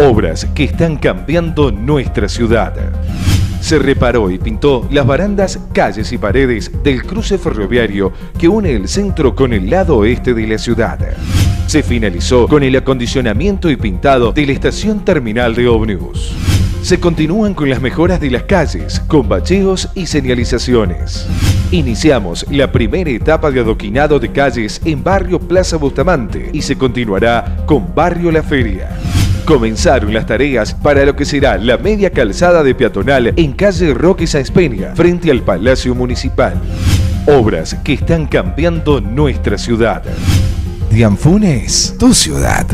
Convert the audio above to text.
Obras que están cambiando nuestra ciudad. Se reparó y pintó las barandas, calles y paredes del cruce ferroviario que une el centro con el lado oeste de la ciudad. Se finalizó con el acondicionamiento y pintado de la estación terminal de ómnibus. Se continúan con las mejoras de las calles, con bacheos y señalizaciones. Iniciamos la primera etapa de adoquinado de calles en Barrio Plaza Bustamante y se continuará con Barrio La Feria. Comenzaron las tareas para lo que será la media calzada de peatonal en calle Roque Sáenz Peña, frente al Palacio Municipal. Obras que están cambiando nuestra ciudad. Dianfunes, tu ciudad.